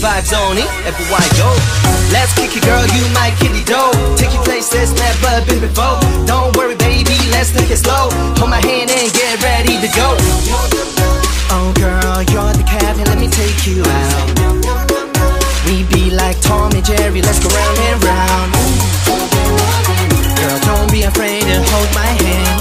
vibes on it everywhere go. Let's kick it, girl, you my kitty dough. Take you places never been before. Don't worry, baby, let's take it slow. Hold my hand and get ready to go. Oh, girl, you're the captain, let me take you out. We be like Tom and Jerry, let's go round and round. Girl, don't be afraid and hold my hand.